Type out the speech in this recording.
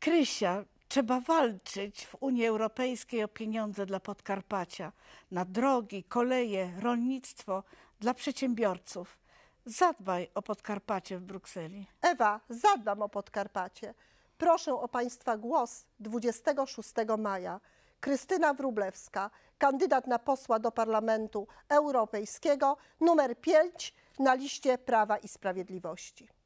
Krysia, trzeba walczyć w Unii Europejskiej o pieniądze dla Podkarpacia, na drogi, koleje, rolnictwo, dla przedsiębiorców. Zadbaj o Podkarpacie w Brukseli. Ewa, zadbam o Podkarpacie. Proszę o Państwa głos 26 maja. Krystyna Wróblewska, kandydat na posła do Parlamentu Europejskiego, numer 5 na liście Prawa i Sprawiedliwości.